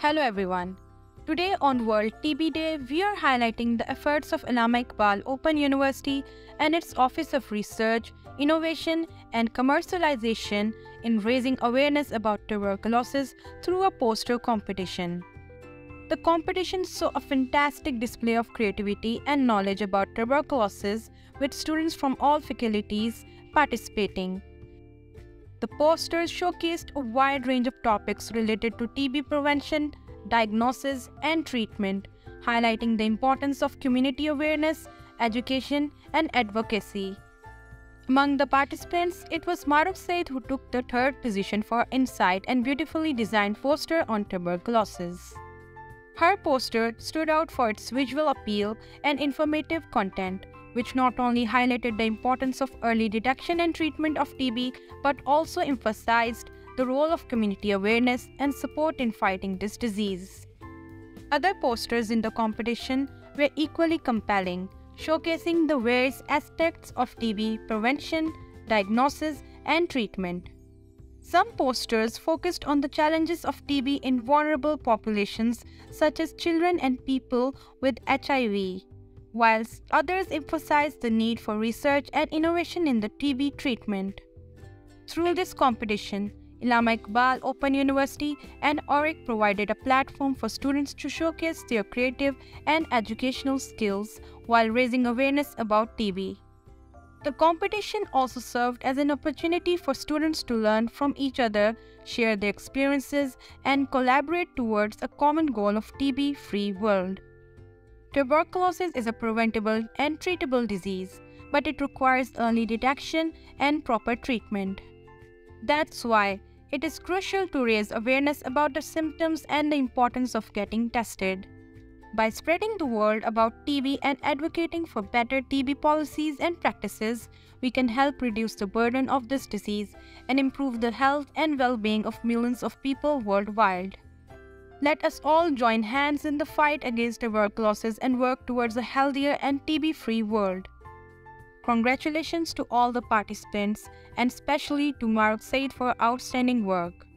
Hello everyone. Today on World TB Day, we are highlighting the efforts of Allama Iqbal Open University and its Office of Research, Innovation and Commercialization in raising awareness about tuberculosis through a poster competition. The competition saw a fantastic display of creativity and knowledge about tuberculosis with students from all faculties participating. The posters showcased a wide range of topics related to TB prevention, diagnosis, and treatment, highlighting the importance of community awareness, education, and advocacy. Among the participants, it was Mahrukh Saeed who took the third position for insight and beautifully designed poster on tuberculosis. Her poster stood out for its visual appeal and informative content, which not only highlighted the importance of early detection and treatment of TB but also emphasized the role of community awareness and support in fighting this disease. Other posters in the competition were equally compelling, showcasing the various aspects of TB prevention, diagnosis, and treatment. Some posters focused on the challenges of TB in vulnerable populations such as children and people with HIV whilst others emphasize the need for research and innovation in the TB treatment. Through this competition, Allama Iqbal Open University and ORIC provided a platform for students to showcase their creative and educational skills while raising awareness about TB. The competition also served as an opportunity for students to learn from each other, share their experiences, and collaborate towards a common goal of TB-free world. Tuberculosis is a preventable and treatable disease, but it requires early detection and proper treatment. That's why it is crucial to raise awareness about the symptoms and the importance of getting tested. By spreading the word about TB and advocating for better TB policies and practices, we can help reduce the burden of this disease and improve the health and well being of millions of people worldwide. Let us all join hands in the fight against tuberculosis and work towards a healthier and TB free world. Congratulations to all the participants and especially to Mahrukh Saeed for outstanding work.